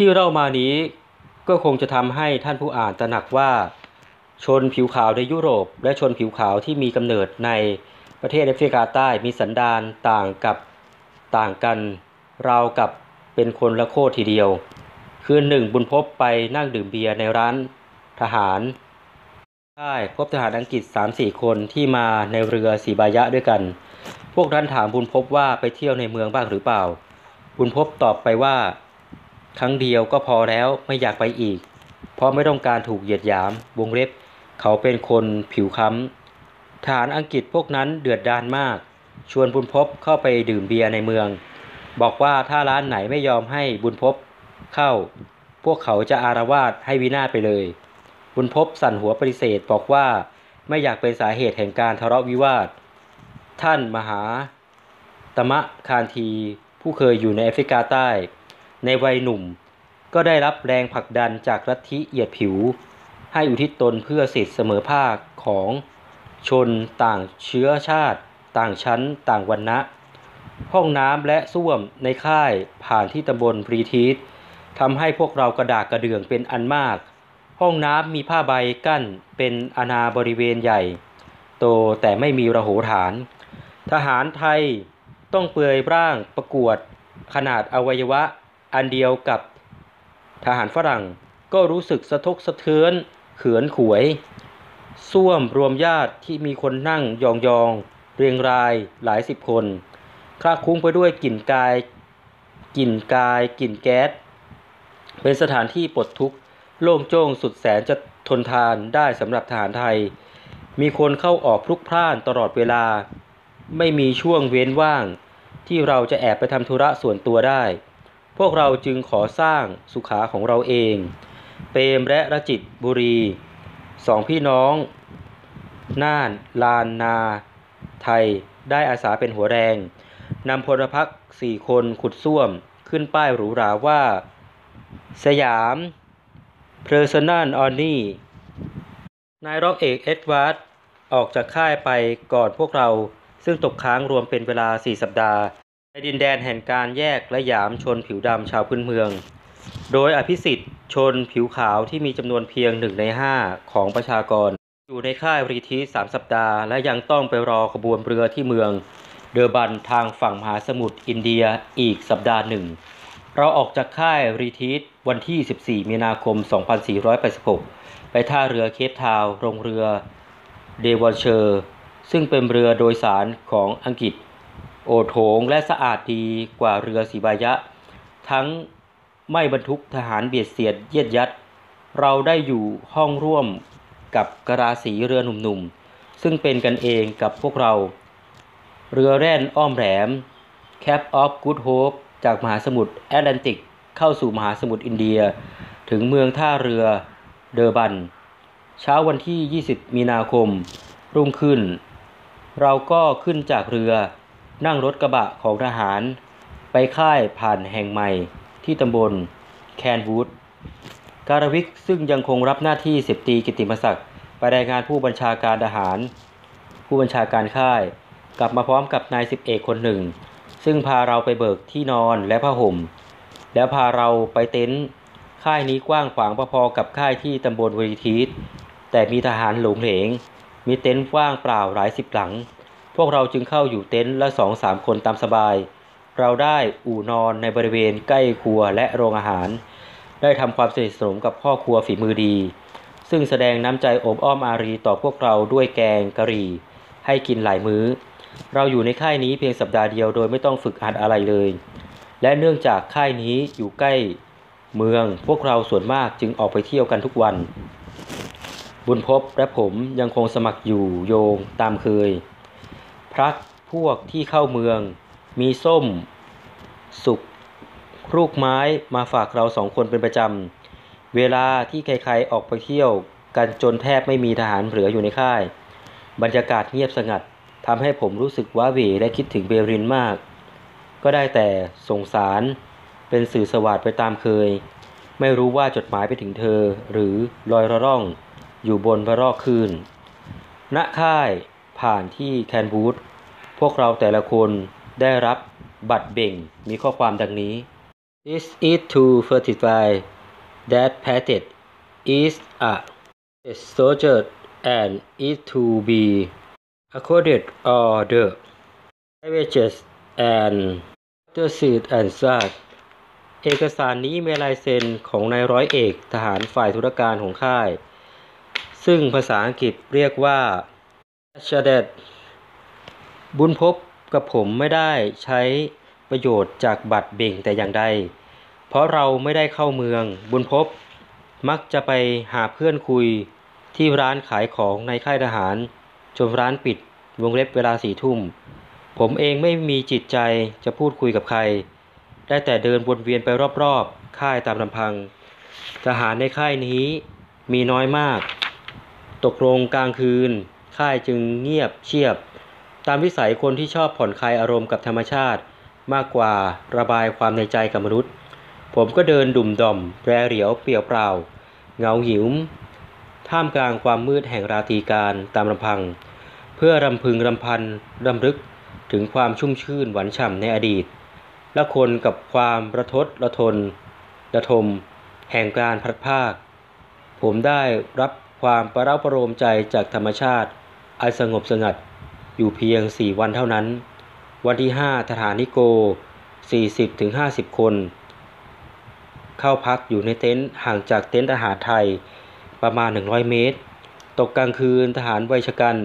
ที่เล่ามานี้ก็คงจะทำให้ท่านผู้อ่านตระหนักว่า ชนผิวขาวในยุโรป และชนผิวขาวที่มีกำเนิดในประเทศแอฟริกาใต้มีสันดานต่างกับต่างกันราวกับเป็นคนละโคตรทีเดียว คืนหนึ่งบุญพบไปนั่งดื่มเบียร์ในร้านทหารค่พบทหารอังกฤษ 3-4 คนที่มาในเรือสีบายะด้วยกัน พวกนั้นถามบุญพบว่าไปเที่ยวในเมืองบ้างหรือเปล่า บุญพบตอบไปว่า ครั้งเดียวก็พอแล้วไม่อยากไปอีก เพราะไม่ต้องการถูกเหยียดหยาม วงเล็บ เขาเป็นคนผิวค้ำทหารอังกฤษพวกนั้นเดือดดานมาก ชวนบุญพบเข้าไปดื่มเบียร์ในเมือง บอกว่าถ้าร้านไหนไม่ยอมให้บุญพบเข้า พวกเขาจะอารวาสให้วินาศไปเลย บุญพบสั่นหัวปฏิเสธบอกว่าไม่อยากเป็นสาเหตุแห่งการทะเลาะวิวาท ท่านมหา ตมะคานทีผู้เคยอยู่ในแอฟริกาใต้ ในวัยหนุ่ม ก็ได้รับแรงผลักดันจากลัทธิเหยียดผิว ให้อุทิศตนเพื่อสิทธิเสมอภาคของชนต่างเชื้อชาติ ต่างชั้น ต่างวรรณะ ห้องน้ำและส้วมในค่ายผ่านที่ตำบลพรีทีสทำให้พวกเรากระดากกระเดื่องเป็นอันมาก ห้องน้ำมีผ้าใบกั้นเป็นอนาบริเวณใหญ่ โตแต่ไม่มีระโหฐาน ทหารไทยต้องเปลือยร่างประกวดขนาดอวัยวะ อันเดียวกับทหารฝรั่งก็รู้สึกสะทกสะเทือนเขือนขวยส้วมรวมญาติที่มีคนนั่งยองๆ เรียงรายหลายสิบคนคลาคุ้งไปด้วยกลิ่นกายกลิ่นกายกลิ่นแก๊ส เป็นสถานที่ปลดทุกข์โล่งโจ้งสุดแสนจะทนทานได้สำหรับทหารไทย มีคนเข้าออกพลุกพล่านตลอดเวลา ไม่มีช่วงเว้นว่าง ที่เราจะแอบไปทำธุระส่วนตัวได้ พวกเราจึงขอสร้างสุขาของเราเอง เปรมและรจิตบุรี สองพี่น้อง น่าน ลานนา ไทย ได้อาสาเป็นหัวแรง นำพลพรรคสี่คนขุดซ่วม ขึ้นป้ายหรูหราว่า สยาม Personal Only นายร้องเอกเอ็ดวาร์ดออกจากค่ายไปก่อนพวกเราซึ่งตกค้างรวมเป็นเวลา 4 สัปดาห์ ในดินแดนแห่งการแยกและหยามชนผิวดำชาวพื้นเมือง โดยอภิสิทธิ์ชนผิวขาวที่มีจำนวนเพียงหนึ่งในห้าของประชากร อยู่ในค่ายรีทีสามสัปดาห์ และยังต้องไปรอขบวนเรือที่เมือง เดอร์บันทางฝั่งมหาสมุทรอินเดียอีกสัปดาห์หนึ่ง เราออกจากค่ายรีทีสวันที่ 14 มีนาคม 2486 ไปท่าเรือเคปทาวน์ลงเรือเดวอนเชอร์ ซึ่งเป็นเรือโดยสารของอังกฤษ โอโถงและสะอาดดีกว่าเรือสีบายะ ทั้งไม่บรรทุกทหารเบียดเสียดเยียดยัด เราได้อยู่ห้องร่วมกับกะลาสีเรือหนุ่มๆ ซึ่งเป็นกันเองกับพวกเรา เรือแร่นอ้อมแหลม Cap of Good Hope จากมหาสมุทรแอตแลนติกเข้าสู่มหาสมุทรอินเดีย ถึงเมืองท่าเรือเดอร์บัน เช้าวันที่ 20 มีนาคม รุ่งขึ้น เราก็ขึ้นจากเรือ นั่งรถกระบะของทหาร ไปค่ายผ่านแห่งใหม่ที่ตำบลแคนวูดการวิกซึ่งยังคงรับหน้าที่สิบตีกิติมศักดิ์ไปรายงานผู้บัญชาการทหาร ผู้บัญชาการค่าย กลับมาพร้อมกับนายสิบเอกคนหนึ่ง ซึ่งพาเราไปเบิกที่นอนและผ้าห่ม แล้วพาเราไปเต็นท์ค่ายนี้กว้างขวางพอๆกับค่ายที่ตำบลวรีทีสแต่มีทหารหลงเหลง มีเต็นท์กว่างเปล่าหลายสิบหลัง พวกเราจึงเข้าอยู่เต็นท์ละสองสามคนตามสบาย เราได้อู่นอนในบริเวณใกล้ครัวและโรงอาหาร ได้ทำความสนิทสนมกับพ่อครัวฝีมือดี ซึ่งแสดงน้ำใจอบอ้อมอารีต่อพวกเราด้วยแกงกะหรี่ ให้กินหลายมื้อ เราอยู่ในค่ายนี้เพียงสัปดาห์เดียวโดยไม่ต้องฝึกหัดอะไรเลย และเนื่องจากค่ายนี้อยู่ใกล้เมืองพวกเราส่วนมากจึงออกไปเที่ยวกันทุกวัน บุญพบและผมยังคงสมัครอยู่โยงตามเคย รักพวกที่เข้าเมือง มีส้ม สุกลูกไม้มาฝากเราสองคนเป็นประจำ เวลาที่ใครๆออกไปเที่ยวกันจนแทบไม่มีทหารเหลืออยู่ในค่าย บรรยากาศเงียบสงัดทำให้ผมรู้สึกว้าเหวและคิดถึงเบรินมาก ก็ได้แต่สงสารเป็นสื่อสวัสดไปตามเคย ไม่รู้ว่าจดหมายไปถึงเธอ หรือลอยระร่อง อยู่บนพระรอกคืนณค่าย ผ่านที่แคนบูธพวกเราแต่ละคนได้รับบัตรเบ่งมีข้อความดังนี้ This is to fortify that patent is a soldier and is to be accorded all the privileges and courtesies and such เอกสารนี้มีลายเซ็นของนายร้อยเอกทหารฝ่ายธุรการของค่าย ซึ่งภาษาอังกฤษเรียกว่า ชาเดตบุญพบกับผมไม่ได้ใช้ประโยชน์จากบัตรเบ่งแต่อย่างใด เพราะเราไม่ได้เข้าเมือง บุญพบมักจะไปหาเพื่อนคุยที่ร้านขายของในค่ายทหาร จนร้านปิดวงเล็บเวลาสี่ทุ่ม ผมเองไม่มีจิตใจจะพูดคุยกับใคร ได้แต่เดินวนเวียนไปรอบๆ ค่ายตามลำพัง ทหารในค่ายนี้มีน้อยมาก ตกลงกลางคืน ค่ายจึงเงียบเชียบ ตามวิสัยคนที่ชอบผ่อนคลายอารมณ์กับธรรมชาติ มากกว่าระบายความในใจกับมนุษย์ ผมก็เดินดุ่มด่อมแปรเหรียวเปลี่ยวเปล่า เงาหิวท่ามกลางความมืดแห่งราตรีการตามลำพัง เพื่อรำพึงรำพันรำลึกถึงความชุ่มชื่นหวานฉ่ำในอดีต และคนกับความระทดระทน ระทม แห่งการพัดพรากผมได้รับความประเราประโลมใจจากธรรมชาติ อันสงบสงัดอยู่เพียงสี่วันเท่านั้น วันที่ห้าทหารนิโก 40-50 คน เข้าพักอยู่ในเต็นท์ห่างจากเต็นท์ทหารไทยประมาณ 100 เมตร ตกกลางคืนทหารวัยชกัน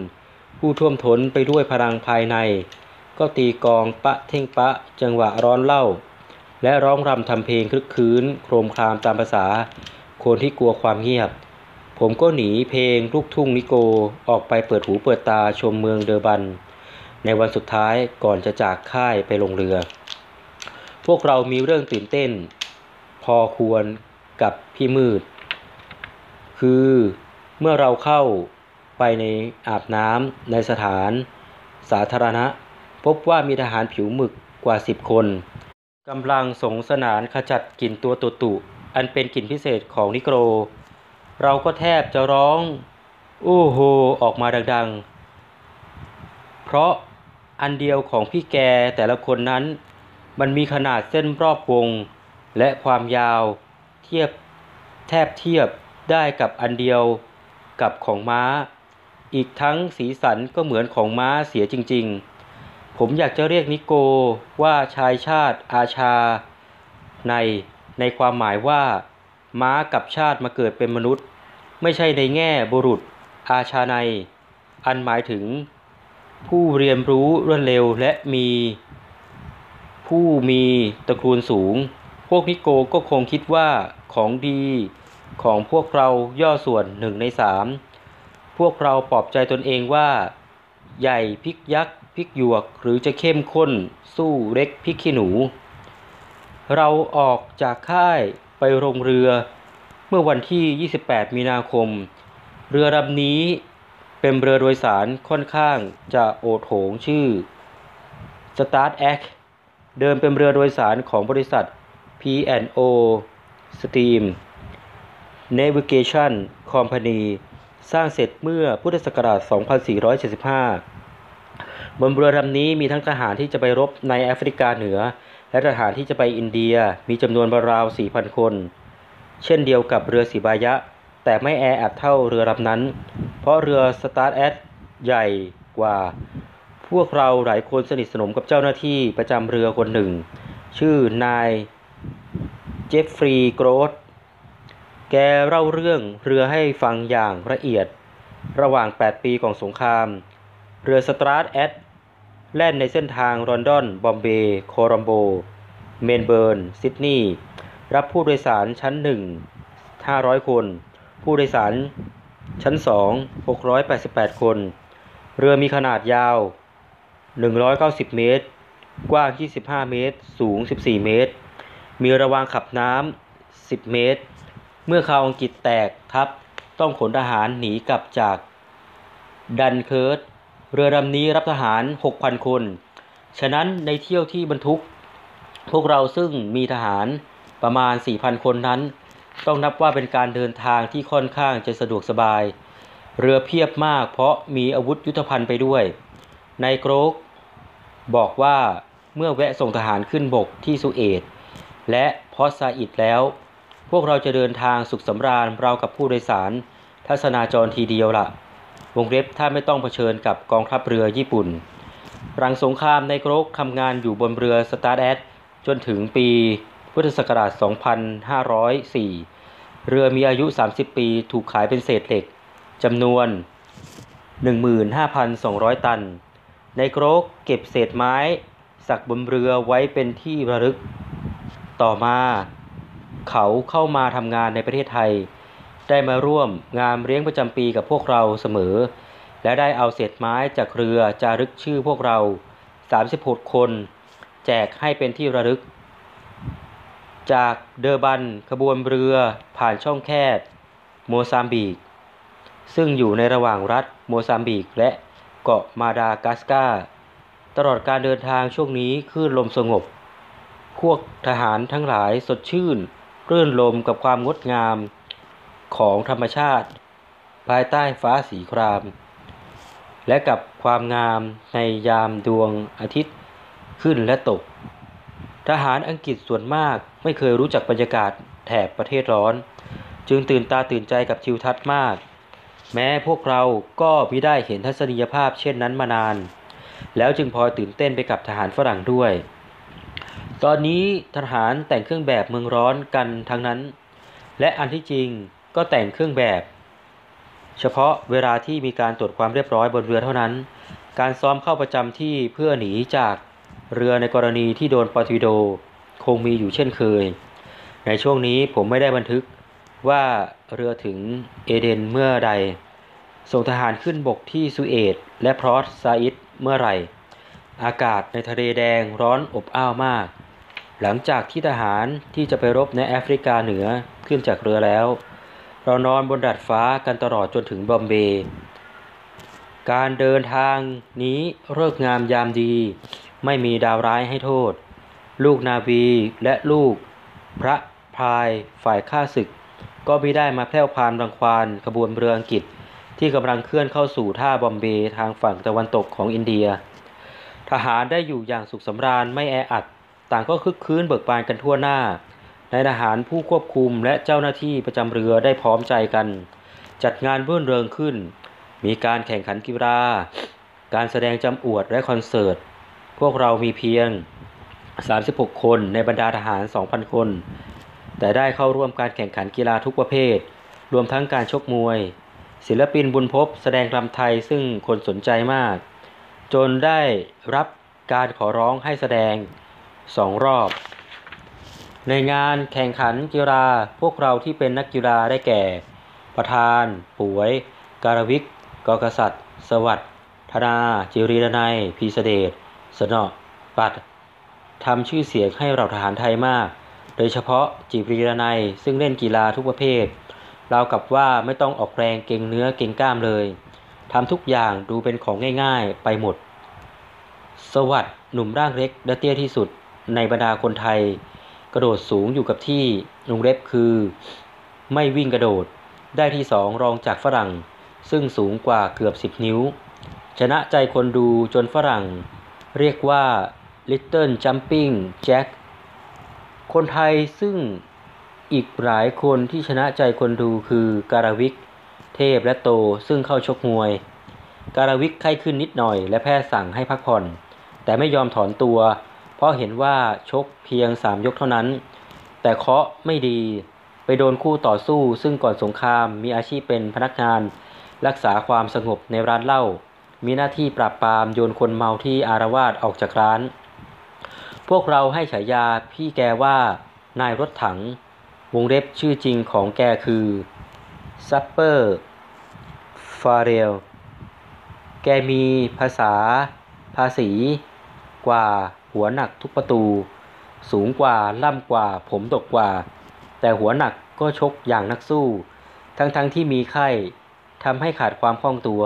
ผู้ท่วมท้นไปด้วยพลังภายใน ก็ตีกองปะเท่งปะจังหวะร้อนเล่า และร้องรำทำเพลงคลึกคืนโครมครามตามภาษา คนที่กลัวความเงียบ ผมก็หนีเพลงลูกทุ่งนิโกออกไปเปิดหูเปิดตาชมเมืองเดอร์บัน ในวันสุดท้ายก่อนจะจากค่ายไปลงเรือ พวกเรามีเรื่องตื่นเต้น พอควรกับพี่มืด คือเมื่อเราเข้าไปในอาบน้ำในสถาน สาธารณะ พบว่ามีทหารผิวหมึกกว่าสิบคนกำลังสงสนานขจัดกลิ่นตัวตุตุอันเป็นกลิ่นพิเศษของนิโกร เราก็แทบจะร้องโอ้โหออกมาดังๆ เพราะอันเดียวของพี่แกแต่ละคนนั้น มันมีขนาดเส้นรอบวง และความยาวเทียบแทบเทียบได้กับอันเดียวกับของม้า อีกทั้งสีสันก็เหมือนของม้าเสียจริงๆ ผมอยากจะเรียกนิโกว่าชายชาติอาชา ในในความหมายว่า ม้ากับชาติมาเกิดเป็นมนุษย์ ไม่ใช่ในแง่บุรุษ อาชาใน อันหมายถึง ผู้เรียนรู้รวดเร็วและมี ผู้มีตระกูลสูง พวกนิโกก็คงคิดว่าของดีของพวกเราย่อส่วนหนึ่งในสามพวกเราปลอบใจตนเองว่า ใหญ่พริกยักษ์พริกหยวกหรือจะเข้มข้น สู้เล็กพริกขี้หนู เราออกจากค่ายไปโรงเรือ มื่อวันที่ 28 มีนาคม เรือลำนี้เป็นเรือโดยสารค่อนข้างจะโอดโถงชื่อ Start Act เดิมเป็นเรือโดยสารของบริษัท P&O Steam Navigation Company สร้างเสร็จเมื่อพุทธศักราช 2475 บนเรือลำนี้มีทั้งทหารที่จะไปรบในแอฟริกาเหนือ และทหารที่จะไปอินเดียมีจำนวนราว 4,000 คน เช่นเดียวกับเรือสีบายะ แต่ไม่แออัดเท่าเรือลำนั้น เพราะเรือสตาร์ทแอดใหญ่กว่า พวกเราหลายคนสนิทสนมกับเจ้าหน้าที่ประจำเรือคนหนึ่ง ชื่อนายเจฟฟรีย์โกรธแกเล่าเรื่องเรือให้ฟังอย่างละเอียด ระหว่าง 8 ปีของสงคราม เรือสตาร์ทแอดแล่นในเส้นทางลอนดอน บอมเบย์ โคลัมโบ เมลเบิร์น ซิดนีย์ รับผู้โดยสารชั้น 1 500 คน ผู้โดยสารชั้น 2 688 คน เรือมีขนาดยาว 190 เมตร กว้าง 25 เมตร สูง 14 เมตร มีระวางขับน้ำ 10 เมตร เมื่อข่าวอังกฤษแตกทัพต้องขนทหารหนีกลับจากดันเคิร์ดเรือลำนี้รับทหาร 6,000 คน ฉะนั้นในเที่ยวที่บรรทุก พวกเราซึ่งมีทหาร ประมาณ 4,000 คนนั้น ต้องนับว่าเป็นการเดินทางที่ค่อนข้างจะสะดวกสบาย เรือเพียบมากเพราะมีอาวุธยุทธภัณฑ์ไปด้วยนายโกรกบอกว่าเมื่อแวะส่งทหารขึ้นบกที่สุเอตและพอซาอิดแล้ว พวกเราจะเดินทางสุขสำราญเรากับผู้โดยสาร ทัศนาจรทีเดียวละวงเล็บถ้าไม่ต้องเผชิญกับกองทัพเรือญี่ปุ่นหลังสงครามในโกรกทำงานอยู่บนเรือสตาร์แอดจนถึงปี พุทธศักราช 2504 เรือมีอายุ 30 ปีถูกขายเป็นเศษเหล็กจำนวน 15,200 ตัน ในโกรกเก็บเศษไม้ สักบนเรือไว้เป็นที่ระลึก ต่อมาเขาเข้ามาทำงานในประเทศไทย ได้มาร่วมงานเลี้ยงประจำปีกับพวกเราเสมอ และได้เอาเศษไม้จากเรือจารึกชื่อพวกเรา 36 คน แจกให้เป็นที่ระลึก จากเดอร์บันขบวนเรือผ่านช่องแคบโมซัมบิก ซึ่งอยู่ในระหว่างรัฐโมซัมบิกและเกาะมาดากัสการ์ตลอดการเดินทางช่วงนี้คลื่นลมสงบ พวกทหารทั้งหลายสดชื่นรื่นลมกับความงดงามของธรรมชาติ ภายใต้ฟ้าสีคราม และกับความงามในยามดวงอาทิตย์ขึ้นและตก ทหารอังกฤษส่วนมากไม่เคยรู้จักบรรยากาศแถบประเทศร้อน จึงตื่นตาตื่นใจกับทิวทัศน์มาก แม้พวกเราก็มิได้เห็นทัศนียภาพเช่นนั้นมานาน แล้วจึงพลอยตื่นเต้นไปกับทหารฝรั่งด้วย ตอนนี้ทหารแต่งเครื่องแบบเมืองร้อนกันทั้งนั้น และอันที่จริงก็แต่งเครื่องแบบ เฉพาะเวลาที่มีการตรวจความเรียบร้อยบนเรือเท่านั้น การซ้อมเข้าประจำที่เพื่อหนีจาก เรือในกรณีที่โดนปอร์ติโดคงมีอยู่เช่นเคย ในช่วงนี้ผมไม่ได้บันทึกว่าเรือถึงเอเดนเมื่อใด ส่งทหารขึ้นบกที่สุเอตและพรอสซาอิดเมื่อไหร่ อากาศในทะเลแดงร้อนอบอ้าวมาก หลังจากที่ทหารที่จะไปรบในแอฟริกาเหนือขึ้นจากเรือแล้ว เรานอนบนดาดฟ้ากันตลอดจนถึงบอมเบย์การเดินทางนี้เลิกงามยามดี ไม่มีดาวร้ายให้โทษ ลูกนาวีและลูก พระพายฝ่ายข้าศึก ก็ไม่ได้มาแพร่พานรังควานขบวนเรืออังกฤษที่กำลังเคลื่อนเข้าสู่ท่าบอมเบย์ทางฝั่งตะวันตกของอินเดีย ทหารได้อยู่อย่างสุขสำราญไม่แออัด ต่างก็คึกคืนเบิกบานกันทั่วหน้าในทหารผู้ควบคุมและเจ้าหน้าที่ประจำเรือได้พร้อมใจกัน จัดงานเบื่นเริงขึ้น มีการแข่งขันกีฬาการแสดงจำอวดและคอนเสิร์ต วกเรามีเพียง 36 คนในบรรดาทหาร 2,000 คน แต่ได้เข้าร่วมการแข่งขันกีฬาทุกประเภท รวมทั้งการชกมวย ศิลปินบุญพบแสดงรำไทยซึ่งคนสนใจมาก จนได้รับการขอร้องให้แสดงสองรอบ ในงานแข่งขันกีฬาพวกเราที่เป็นนักกีฬาได้แก่ ประธาน ป่วย การวิกกกษัตริย์ สวัสดิ์ธนา จิรีดนัยพีเสเดช สนอปัดทำชื่อเสียงให้เราทหารไทยมาก โดยเฉพาะจิรีดนัยซึ่งเล่นกีฬาทุกประเภท เรากับว่าไม่ต้องออกแรงเก่งเนื้อเก่งกล้ามเลยทำทุกอย่างดูเป็นของง่ายๆไปหมด สวัสด์หนุ่มร่างเล็กและเตี้ยที่สุดในบรรดาคนไทย กระโดดสูงอยู่กับที่วงเล็บคือ ไม่วิ่งกระโดด ได้ที่สองรองจากฝรั่ง ซึ่งสูงกว่าเกือบ 10 นิ้ว ชนะใจคนดูจนฝรั่ง เรียกว่า Little Jumping Jack คนไทยซึ่งอีกหลายคนที่ชนะใจคนดูคือการวิก เทพและโตซึ่งเข้าชกมวย การวิกไข้ขึ้นนิดหน่อย และแพทย์สั่งให้พักผ่อน แต่ไม่ยอมถอนตัว เพราะเห็นว่าชกเพียงสามยกเท่านั้น แต่เคราะห์ไม่ดีไปโดนคู่ต่อสู้ซึ่งก่อนสงครามมีอาชีพเป็นพนักงาน รักษาความสงบในร้านเหล้า มีหน้าที่ปราบปรามโยนคนเมาที่อาละวาดออกจากร้าน พวกเราให้ฉายาพี่แกว่านายรถถัง วงเล็บชื่อจริงของแกคือ Sapper Farrell แกมีภาษา ภาษี กว่าหัวหนักทุกประตู สูงกว่าล่ำกว่า ผมตกกว่า แต่หัวหนักก็ชกอย่างนักสู้ ทั้งๆทที่มีไข้ทำให้ขาดความคล่องตัว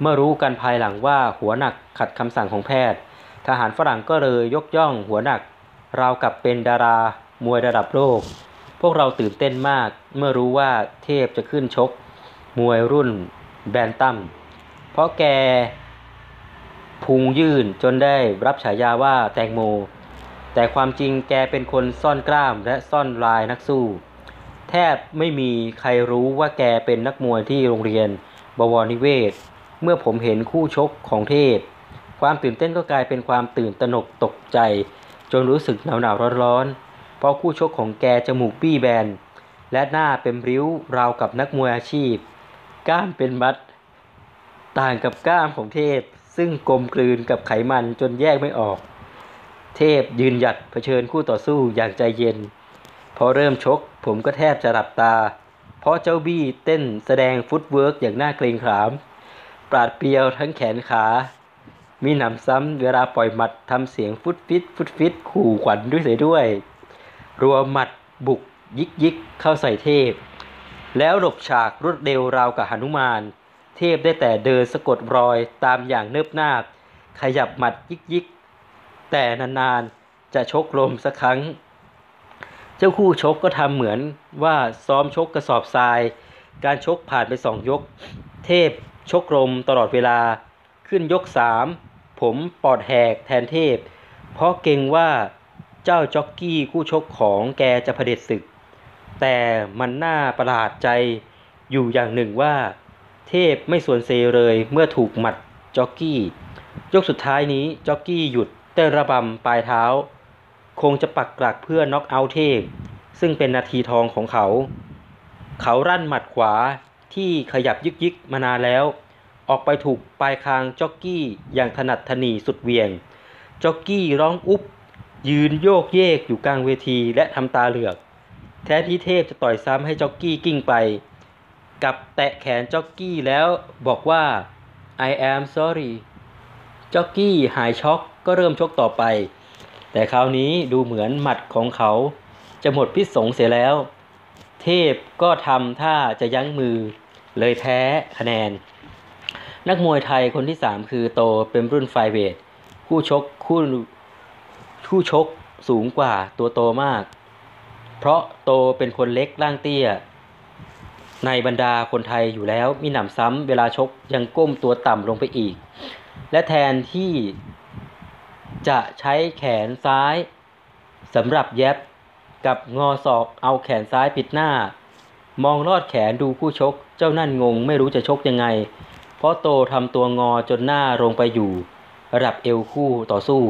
เมื่อรู้กันภายหลังว่าหัวหนักขัดคำสั่งของแพทย์ ทหารฝรั่งก็เลยยกย่องหัวหนัก ราวกับเป็นดารามวยระดับโลก พวกเราตื่นเต้นมากเมื่อรู้ว่าเทพจะขึ้นชก มวยรุ่นแบนตัมเพราะแกพุงยื่นจนได้รับฉายาว่าแตงโม แต่ความจริงแกเป็นคนซ่อนกล้ามและซ่อนลายนักสู้ แทบไม่มีใครรู้ว่าแกเป็นนักมวยที่โรงเรียนบวรนิเวศ เมื่อผมเห็นคู่ชกของเทพ ความตื่นเต้นก็กลายเป็นความตื่นตระหนกตกใจ จนรู้สึกหนาวหนาวร้อนร้อนๆ เพราะคู่ชกของแกจมูกปี้แบน และหน้าเป็นริ้วราวกับนักมวยอาชีพ ก้ามเป็นมัด ต่างกับก้ามของเทพ ซึ่งกลมกลืนกับไขมันจนแยกไม่ออก เทพยืนหยัดเผชิญคู่ต่อสู้อย่างใจเย็น พอเริ่มชกผมก็แทบจะหลับตา เพราะเจ้าบี้เต้นแสดงฟุตเวิร์กอย่างน่าเกรงขาม ปราดเปรียวทั้งแขนขา มิหนำซ้ำเวลาปล่อยหมัดทำเสียงฟุตฟิตฟุตฟิตขู่ขวัญด้วยเสียด้วย รัวหมัดบุกยิกยิกเข้าใส่เทพ แล้วหลบฉากรวดเร็วราวกับหนุมาน เทพได้แต่เดินสะกดรอยตามอย่างเนิบนาบ ขยับหมัดยิกยิกแต่นานๆจะชกลมสักครั้ง เจ้าคู่ชกก็ทำเหมือนว่าซ้อมชกกระสอบทราย การชกผ่านไปสองยก เทพ ชกลมตลอดเวลาขึ้นยกสามผมปอดแหกแทนเทพ เพราะเกรงว่าเจ้าจ็อกกี้คู่ชกของแกจะเผด็จศึก แต่มันน่าประหลาดใจอยู่อย่างหนึ่งว่า เทพไม่สวนเซเลยเมื่อถูกหมัดจ็อกกี้ ยกสุดท้ายนี้จ็อกกี้หยุดเต้นระบำปลายเท้า คงจะปักหลักเพื่อน็อกเอาท์เทพ ซึ่งเป็นนาทีทองของเขา เขารั่นหมัดขวา ที่ขยับยึกยึกมานานแล้ว ออกไปถูกปลายคางจ็อกกี้อย่างถนัดถนีสุดเวียง จ็อกกี้ร้องอุ๊บ ยืนโยกเยกอยู่กลางเวทีและทำตาเหลือก แท้ที่เทพจะต่อยซ้ำให้จ็อกกี้กิ้งไป กับแตะแขนจ็อกกี้แล้วบอกว่า I am sorry จ็อกกี้หายช็อกก็เริ่มชกต่อไป แต่คราวนี้ดูเหมือนหมัดของเขาจะหมดพิษสงเสียแล้ว เทพก็ทำท่าจะยั้งมือ เลยแพ้คะแนน นักมวยไทยคนที่ 3 คือโตเป็นรุ่นไฟเวทคู่ชกคู่คู่ชกสูงกว่าตัวโตมาก เพราะโตเป็นคนเล็กร่างเตี้ย ในบรรดาคนไทยอยู่แล้วมีหนำซ้ำเวลาชกยังก้มตัวต่ำลงไปอีก และแทนที่จะใช้แขนซ้ายสำหรับแย็บกับงอศอกเอาแขนซ้ายปิดหน้า มองลอดแขนดูคู่ชก เจ้านั่นงงไม่รู้จะชกยังไง เพราะโตทำตัวงอจนหน้าลงไปอยู่ ระดับเอวคู่ต่อสู้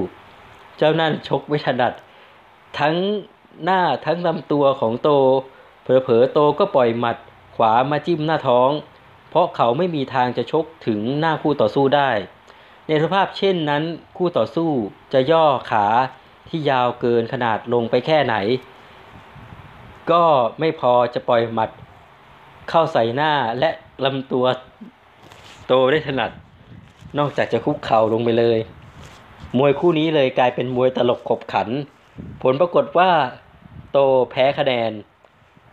เจ้านั่นชกไม่ถนัด ทั้งหน้าทั้งลำตัวของโต เผลอๆโตก็ปล่อยหมัดขวามาจิ้มหน้าท้อง เพราะเขาไม่มีทางจะชกถึงหน้าคู่ต่อสู้ได้ ในสภาพเช่นนั้นคู่ต่อสู้จะย่อขาที่ยาวเกินขนาดลงไปแค่ไหน ก็ไม่พอจะปล่อยหมัดเข้าใส่หน้าและลำตัวโตได้ถนัด นอกจากจะคุกเข่าลงไปเลย มวยคู่นี้เลยกลายเป็นมวยตลกขบขัน ผลปรากฏว่าโตแพ้คะแนน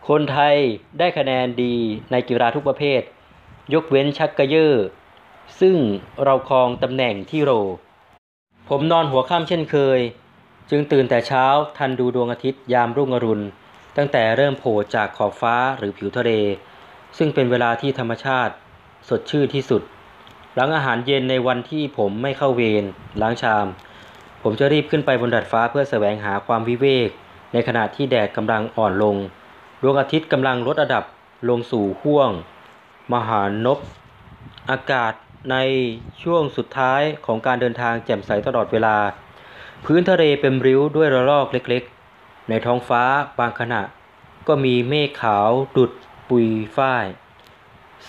คนไทยได้คะแนนดีในกีฬาทุกประเภท ยกเว้นชักกระเยอซึ่งเราครองตำแหน่งที่โร ผมนอนหัวค่ำเช่นเคย จึงตื่นแต่เช้าทันดูดวงอาทิตย์ยามรุ่งอรุณ ตั้งแต่เริ่มโผล่จากขอบฟ้าหรือผิวทะเล ซึ่งเป็นเวลาที่ธรรมชาติ สดชื่นที่สุด หลังอาหารเย็นในวันที่ผมไม่เข้าเวรล้างชาม ผมจะรีบขึ้นไปบนดาดฟ้าเพื่อแสวงหาความวิเวก ในขณะที่แดดกำลังอ่อนลงดวงอาทิตย์กำลังลดระดับลงสู่ห้วง มหานพอากาศในช่วงสุดท้ายของการเดินทางแจ่มใสตลอดเวลา พื้นทะเลเป็นริ้วด้วยระลอกเล็กๆ ในท้องฟ้าบางขณะก็มีเมฆขาวดุดปุยฝ้าย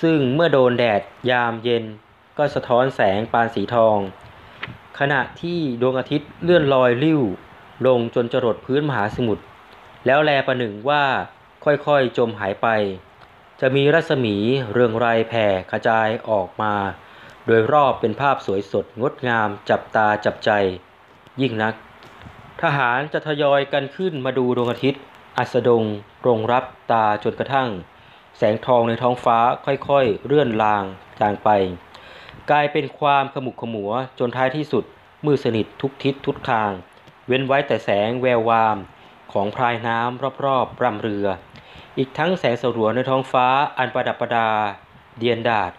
ซึ่งเมื่อโดนแดดยามเย็นก็สะท้อนแสงปานสีทอง ขณะที่ดวงอาทิตย์เลื่อนลอยลิ้ว ลงจนจรดพื้นมหาสมุทรแล้วแลประหนึ่งว่าค่อยๆจมหายไป จะมีรัศมีเรืองไรแผ่กระจายออกมา โดยรอบเป็นภาพสวยสดงดงามจับตาจับใจ ยิ่งนัก ทหารจะทยอยกันขึ้นมาดูดวงอาทิตย์ อัสดงรงรับตาจนกระทั่ง แสงทองในท้องฟ้าค่อยๆ เลื่อนลางจางไป กลายเป็นความขมุกขมัวจนท้ายที่สุด มืดสนิททุกทิศทุกทาง เว้นไว้แต่แสงแวววาม ของพรายน้ำรอบๆรำเรือ อีกทั้งแสงสลัวในท้องฟ้าอันประดับประดา เดียนดาด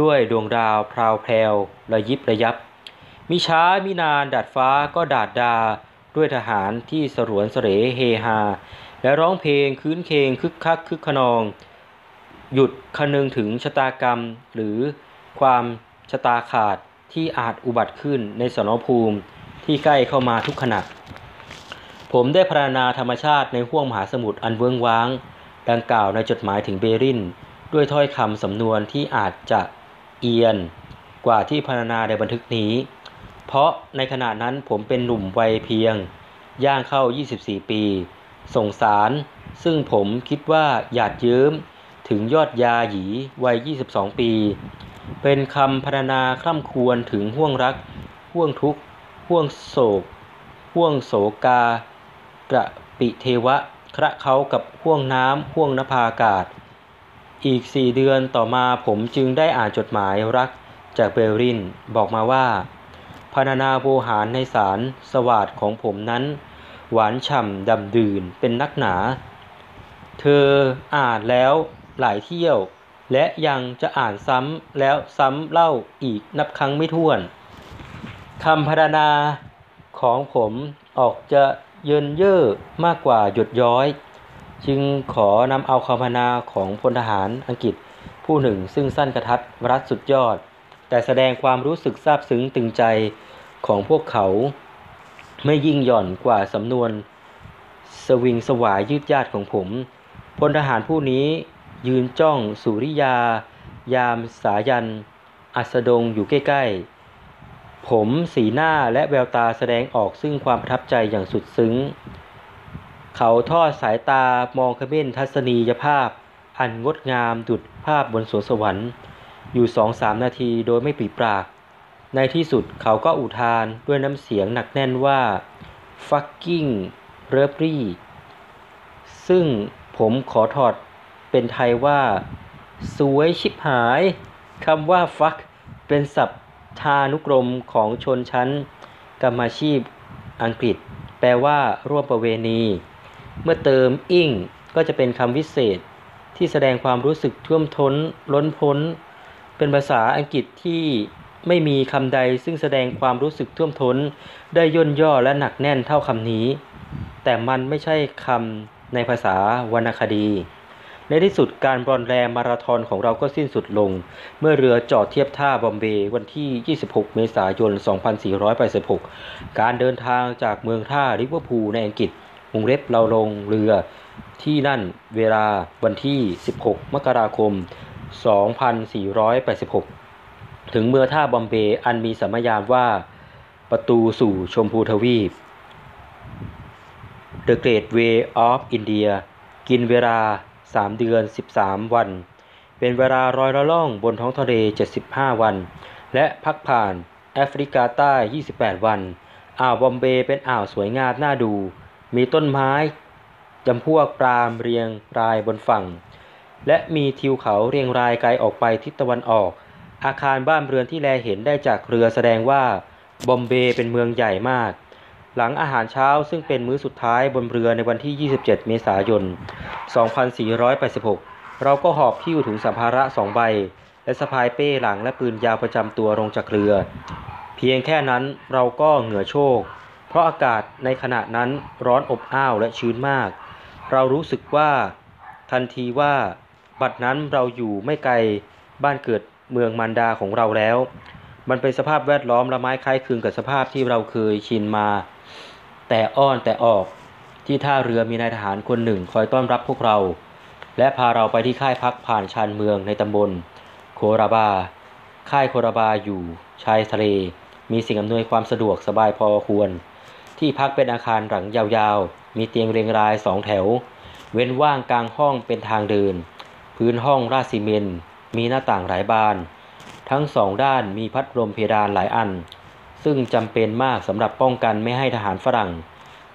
ด้วยดวงดาวพราวแพรวระยิบระยับ มิช้ามินานดาดฟ้าก็ดาดดา ด้วยทหารที่สรวนเสรเฮฮา และร้องเพลงคืนเคงคึกคักคึกขนอง หยุดคนึงถึงชะตากรรม หรือความชะตาขาดที่อาจอุบัติขึ้นในสนภูมิที่ใกล้เข้ามาทุกขณะ ผมได้พรรณนาธรรมชาติในห้วงมหาสมุทรอันเวิ้งว้าง ดังกล่าวในจดหมายถึงเบรินด้วยถ้อยคำสำนวนที่อาจจะเอียนกว่าที่พรรณนาในบันทึกนี้ เพราะในขณะนั้นผมเป็นหนุ่มวัยเพียง ย่างเข้า 24 ปีส่งสาร ซึ่งผมคิดว่าหยาดเยิ้มถึงยอดยาหยีวัย 22 ปี เป็นคำพรรณนาคร่ำควรถึงห่วงรัก ห่วงทุกข์ ห่วงโศก ห่วงโศกา กระปิเทวะ คระเขากับห่วงน้ำห่วงนภาอากาศ อีกสี่เดือนต่อมาผมจึงได้อ่านจดหมายรักจากเบลรินบอกมาว่า รรณนาโวหารในสารสวาดของผมนั้น หวานฉ่ำดำดื่นเป็นนักหนา เธออ่านแล้วหลายเที่ยว และยังจะอ่านซ้ำแล้วซ้ำเล่าอีกนับครั้งไม่ถ้วนคำพรรณนาของผมออกจะเยินเย่อมากกว่าหยดย้อย จึงขอนำเอาคำพรรณนาของพลทหารอังกฤษผู้หนึ่งซึ่งสั้นกระทัดรัดสุดยอด แต่แสดงความรู้สึกซาบซึ้งตึงใจ ของพวกเขาไม่ยิ่งหย่อนกว่าสำนวนสวิงสวายยืดยาดของผมพลทหารผู้นี้ยืนจ้องสุริยา ยามสายัน อัสดงอยู่ใกล้ๆ ผมสีหน้าและแววตาแสดงออกซึ่งความประทับใจอย่างสุดซึ้ง เขาทอดสายตามองขม้นทัศนียภาพ อันงดงามดุดภาพบนสวนสวรรค์ อยู่สองสามนาทีโดยไม่ปีปราก ในที่สุดเขาก็อุทานด้วยน้ำเสียงหนักแน่นว่า fucking r e b r y ซึ่งผมขอถอดเป็นไทยว่า สวยชิบหายคำว่า fuck เป็นศัพทานุกรมของชนชั้นกรรมาชีพอังกฤษ แปลว่า ร่วมประเวณี เมื่อเติมอิงก็จะเป็นคำวิเศษ ที่แสดงความรู้สึกท่วมท้น ล้นพ้น เป็นภาษาอังกฤษที่ ไม่มีคำใดซึ่งแสดงความรู้สึกท่วมท้น ได้ย่นย่อและหนักแน่นเท่าคำนี้ แต่มันไม่ใช่คำในภาษาวรรณคดี ในที่สุดการบรอนแรมมาราธอนของเราก็สิ้นสุดลง เมื่อเรือจอดเทียบท่าบอมเบย์วันที่ 26 เมษายน 2486 การเดินทางจากเมืองท่าลิเวอร์พูลในอังกฤษวงเล็บเราลงเรือที่นั่นเวลาวันที่ 16 มกราคม 2486 ถึงเมืองท่าบอมเบย์อันมีสมญามว่าประตูสู่ชมพูทวีป The Great Way of India กินเวลา 3 เดือน 13 วัน เป็นเวลารอยละล่องบนท้องทะเล 75 วัน และพักผ่านแอฟริกาใต้ 28 วัน อ่าวบอมเบย์เป็นอ่าวสวยงามน่าดู มีต้นไม้จำพวกปรามเรียงรายบนฝั่ง และมีทิวเขาเรียงรายไกลออกไปทิศตะวันออก อาคารบ้านเรือนที่แลเห็นได้จากเรือแสดงว่าบอมเบย์เป็นเมืองใหญ่มาก หลังอาหารเช้าซึ่งเป็นมื้อสุดท้ายบนเรือในวันที่ 27 เมษายน 2486 เราก็หอบพิ้วถุงสัมภาระสองใบ และสะพายเป้หลังและปืนยาวประจำตัวลงจากเรือ เพียงแค่นั้นเราก็เหงื่อโชก เพราะอากาศในขณะนั้นร้อนอบอ้าวและชื้นมาก เรารู้สึกว่า ทันทีว่า บัดนั้นเราอยู่ไม่ไกลบ้านเกิด เมืองมันดาของเราแล้ว มันเป็นสภาพแวดล้อมละไม้คล้ายคลึงกับสภาพที่เราเคยชินมา แต่อ้อนแต่ออกที่ท่าเรือมีนายทหารคนหนึ่งคอยต้อนรับพวกเรา และพาเราไปที่ค่ายพักผ่านชานเมืองในตำบล โคราบา ค่ายโคราบาอยู่ ชายทะเล มีสิ่งอำนวยความสะดวกสบายพอควร ที่พักเป็นอาคารหลังยาวๆ มีเตียงเรียงรายสองแถว เว้นว่างกลางห้องเป็นทางเดิน พื้นห้องราดซีเมนต์ มีหน้าต่างหลายบาน ทั้งสองด้านมีพัดลมเพดานหลายอัน ซึ่งจำเป็นมากสำหรับป้องกันไม่ให้ทหารฝรั่ง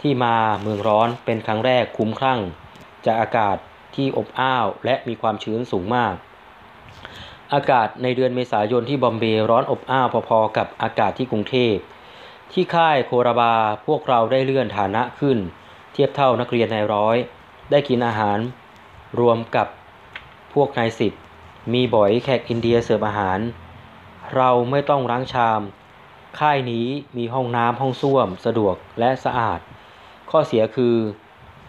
ที่มาเมืองร้อนเป็นครั้งแรกคุ้มคลั่ง จากอากาศที่อบอ้าวและมีความชื้นสูงมาก อากาศในเดือนเมษายนที่บอมเบย์ร้อนอบอ้าวพอๆกับอากาศที่กรุงเทพที่ค่ายโคราบาพวกเราได้เลื่อนฐานะขึ้น เทียบเท่านักเรียนนายร้อย ได้กินอาหาร รวมกับพวกนายสิบ มีบ่อยแขกอินเดียเสิร์ฟอาหาร เราไม่ต้องล้างชาม ค่ายนี้มีห้องน้ำห้องส้วม สะดวกและสะอาด ข้อเสียคือ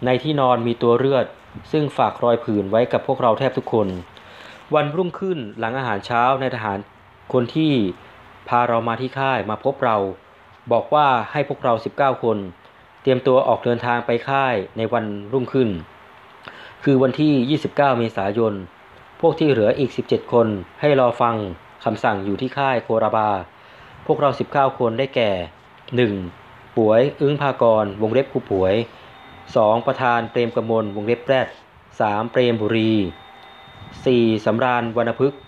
ในที่นอนมีตัวเลือด ซึ่งฝากรอยผื่นไว้กับพวกเราแทบทุกคน วันรุ่งขึ้นหลังอาหารเช้าในทหารคนที่พาเรามาที่ค่ายมาพบเรา บอกว่าให้พวกเรา 19 คน เตรียมตัวออกเดินทางไปค่ายในวันรุ่งขึ้น คือวันที่ 29 เมษายน วกที่เหลืออีก 17 คนให้รอฟังคำสั่งอยู่ที่ค่ายโคราบา พวกเรา 19 คนได้แก่ 1. ป่วยอึ้งภากร วงเล็บครูป่วย 2. ประธานเปรมกมล วงเล็บแรด 3. เปรมบุรี 4. สำราญวรรณพฤกษ์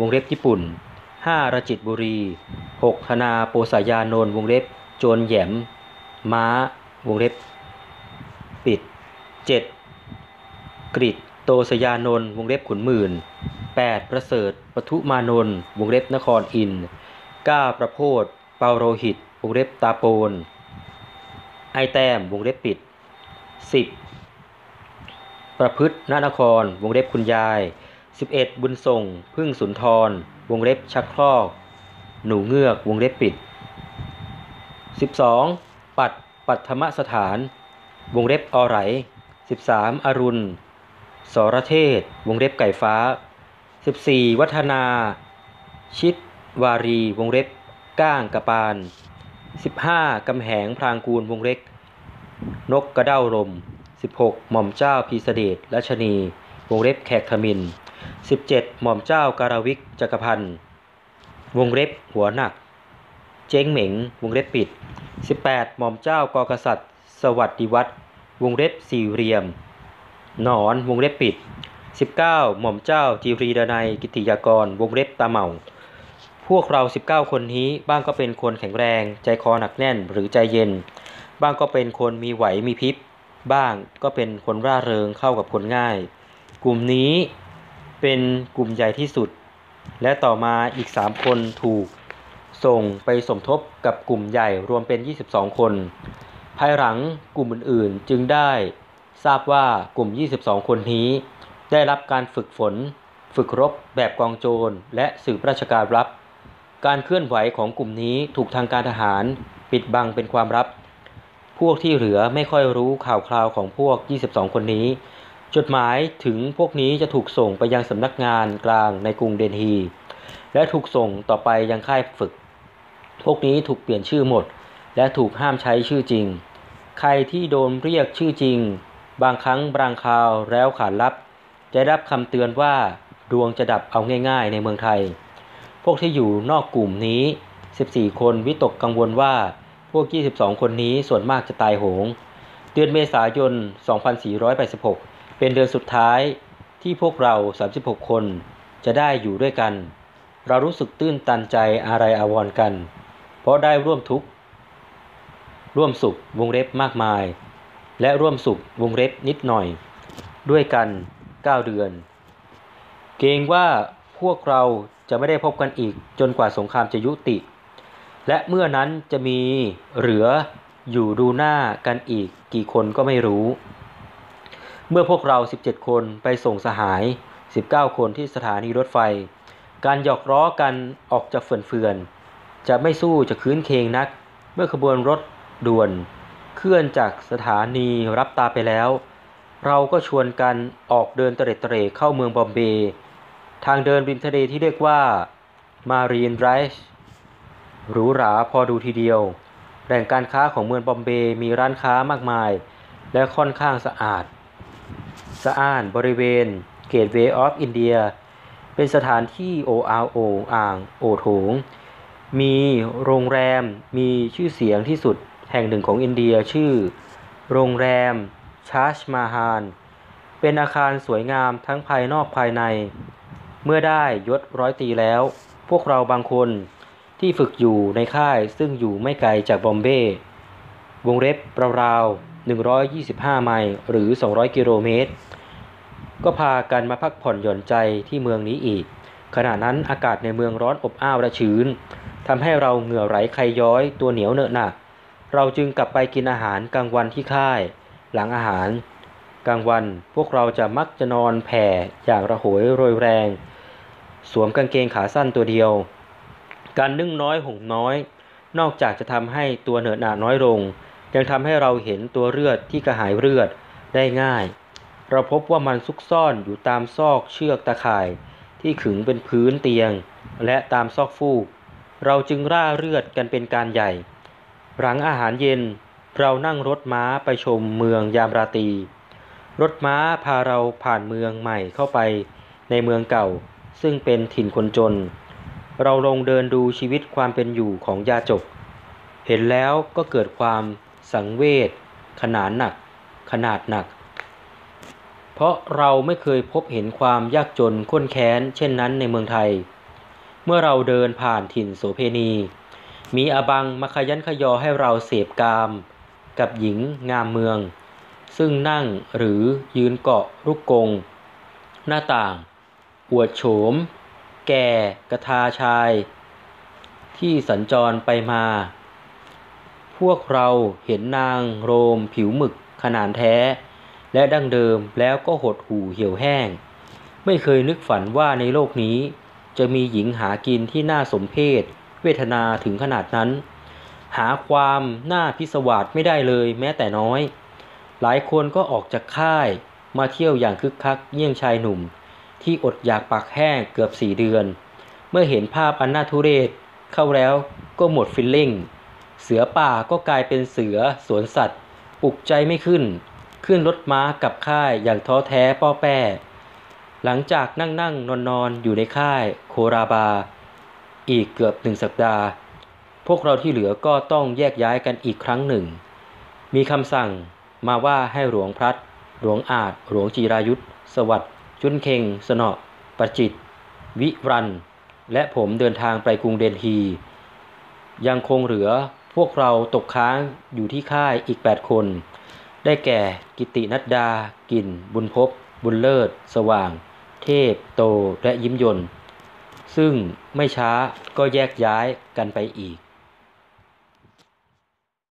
วงเล็บญี่ปุ่น 5. รจิตบุรี 6. ธนาโปสายานนวงเล็บ โจรแหยม ม้า วงเล็บ ปิด 7. กริด โตสยานนท์วงเล็บขุนหมื่น 8. ประเสริฐปทุมานนท์วงเล็บนครอินทร์ 9. ประโพธเปาโรหิต วงเล็บตาโปน ไอแต้มวงเล็บปิด 10. ประพฤตินานคร วงเล็บคุณยาย 11. บุญส่ง พึ่งสุนทร วงเล็บชักคลอก หนูเงือก วงเล็บปิด 12. ปัดปัทมสถาน วงเล็บอไหร 13. อรุณ สรเทศ วงเล็บไก่ฟ้า 14. วัฒนา ชิด วารี วงเล็บ ก้างกระปาน 15. กำแหงพรางกูลวงเล็ก นกกระเด้าลม 16. หม่อมเจ้าพีเสเดชรัชนี วงเล็บแขกขมิน 17. หม่อมเจ้าการวิกจักรพันธ์วงเล็บหัวหนัก เจ้งเหม็ง วงเล็บปิด 18. หม่อมเจ้ากอกษัตริย์ สวัสดิวัตรวงเล็บสี่เหลี่ยม นอนวงเล็บปิด 19. หม่อมเจ้าจีรีดนัยกิติยากร วงเล็บตาเหมา พวกเรา 19 คนนี้บ้างก็เป็นคนแข็งแรง ใจคอหนักแน่นหรือใจเย็น บ้างก็เป็นคนมีไหวมีพริบ บ้างก็เป็นคนร่าเริงเข้ากับคนง่าย กลุ่มนี้เป็นกลุ่มใหญ่ที่สุด และต่อมาอีก 3 คนถูก ส่งไปสมทบกับกลุ่มใหญ่รวมเป็น 22 คน ภายหลังกลุ่มอื่นๆจึงได้ ทราบว่ากลุ่ม 22 คนนี้ ได้รับการฝึกฝน ฝึกรบแบบกองโจร และสืบราชการลับ การเคลื่อนไหวของกลุ่มนี้ถูกทางการทหารปิดบังเป็นความลับ พวกที่เหลือไม่ค่อยรู้ข่าวคราวของพวก 22 คนนี้ จดหมายถึงพวกนี้จะถูกส่งไปยังสำนักงานกลางในกรุงเดนฮี และถูกส่งต่อไปยังค่ายฝึก พวกนี้ถูกเปลี่ยนชื่อหมด และถูกห้ามใช้ชื่อจริง ใครที่โดนเรียกชื่อจริง บางครั้งบางคราวแล้วขานรับจะรับคำเตือนว่าดวงจะดับเอาง่าย ๆ ในเมืองไทย พวกที่อยู่นอกกลุ่มนี้ 14 คนวิตกกังวลว่าพวก 22 คนนี้ส่วนมากจะตายโหง เดือนเมษายน 2486 เป็นเดือนสุดท้ายที่พวกเรา 36 คนจะได้อยู่ด้วยกัน เรารู้สึกตื้นตันใจอะไรอาวรณ์กัน เพราะได้ร่วมทุกข์ ร่วมสุขวงเล็บมากมาย และร่วมสุขวงเล็บนิดหน่อย ด้วยกัน 9 เดือน เกรงว่าพวกเราจะไม่ได้พบกันอีกจนกว่าสงครามจะยุติ และเมื่อนั้นจะมีเหลืออยู่ดูหน้ากันอีกกี่คนก็ไม่รู้ เมื่อพวกเรา 17 คนไปส่งสหาย 19 คนที่สถานีรถไฟ การหยอกล้อกันออกจะเฟื่อนๆจะไม่สู้จะคืนเคงนัก เมื่อขบวนรถด่วน เคลื่อนจากสถานีลับตาไปแล้ว เราก็ชวนกันออกเดินเตร็ดเตร่เข้าเมืองบอมเบย์ทางเดินริมทะเลที่เรียกว่ามารีนไดรฟ์หรูหราพอดูทีเดียว แหล่งการค้าของเมืองบอมเบย์มีร้านค้ามากมาย และค่อนข้างสะอาด สะอ้านบริเวณเกตเวย์ออฟอินเดียเป็นสถานที่โออาโออ่างโอโถง มีโรงแรมมีชื่อเสียงที่สุด ห่งหนึ่งของอินเดียชื่อ โรงแรมชาชมาฮาน เป็นอาคารสวยงามทั้งภายนอกภายใน เมื่อได้ยศร้อยตีแล้ว พวกเราบางคนที่ฝึกอยู่ในค่ายซึ่งอยู่ไม่ไกลจากบอมเบย์วงเล็บราวๆ 125 ไมล์หรือ 200 กิโลเมตร ก็พากันมาพักผ่อนหย่อนใจที่เมืองนี้อีก ขณะนั้นอากาศในเมืองร้อนอบอ้าวและชื้นทำให้เราเหงื่อไหลใครย้อยตัวเหนียวเนอะหนัก เราจึงกลับไปกินอาหารกลางวันที่ค่าย หลังอาหาร กลางวันพวกเราจะมักจะนอนแผ่อย่างระโหยโรยแรง สวมกางเกงขาสั้นตัวเดียว การนึ่งน้อยห่มน้อย นอกจากจะทำให้ตัวเหนอะหนาน้อยลง ยังทำให้เราเห็นตัวเลือดที่กระหายเลือดได้ง่าย เราพบว่ามันซุกซ่อนอยู่ตามซอกเชือกตะข่ายที่ขึงเป็นพื้นเตียง และตามซอกฟูก เราจึงร่าเลือดกันเป็นการใหญ่ หลังอาหารเย็นเรานั่งรถม้าไปชมเมืองยามราตรี รถม้าพาเราผ่านเมืองใหม่เข้าไปในเมืองเก่า ซึ่งเป็นถิ่นคนจน เราลงเดินดูชีวิตความเป็นอยู่ของยาจก เห็นแล้วก็เกิดความสังเวชขนาดหนัก ขนาดหนัก เพราะเราไม่เคยพบเห็นความยากจนข้นแค้นเช่นนั้นในเมืองไทย เมื่อเราเดินผ่านถิ่นโสเพณี มีอบังมาขยันขยอให้เราเสพกาม กับหญิงงามเมือง ซึ่งนั่งหรือยืนเกาะลูกกง หน้าต่าง อวดโฉม แก่กระทาชาย ที่สัญจรไปมา พวกเราเห็นนางโรมผิวหมึกขนาดแท้ และดั้งเดิมแล้วก็หดหู่เหี่ยวแห้ง ไม่เคยนึกฝันว่าในโลกนี้ จะมีหญิงหากินที่น่าสมเพช เวทนาถึงขนาดนั้น หาความน่าพิศวาสไม่ได้เลยแม้แต่น้อย หลายคนก็ออกจากค่ายมาเที่ยวอย่างคึกคักเยี่ยงชายหนุ่ม ที่อดอยากปากแห้งเกือบสี่เดือน เมื่อเห็นภาพอันน่าทุเรศเข้าแล้วก็หมดฟิลลิ่ง เสือป่าก็กลายเป็นเสือสวนสัตว์ ปลุกใจไม่ขึ้น ขึ้นรถม้ากลับค่ายอย่างท้อแท้ป้อแป้ หลังจากนั่งนั่งนอนนอนอยู่ในค่ายโคราบา อีกเกือบหนึ่งสัปดาห์ พวกเราที่เหลือก็ต้องแยกย้ายกันอีกครั้งหนึ่ง มีคำสั่งมาว่าให้หลวงพลัด หลวงอาจ หลวงจีรายุทธสวัสดิ์จุนเคงสนอประจิต วิรัน และผมเดินทางไปกรุงเดนฮี ยังคงเหลือพวกเราตกค้างอยู่ที่ค่ายอีก 8 คน ได้แก่กิตินัดดา กิน บุญพบ บุญเลิศ สว่าง เทพ โต และยิ้มยนต์ ซึ่งไม่ช้าก็แยกย้ายกันไปอีก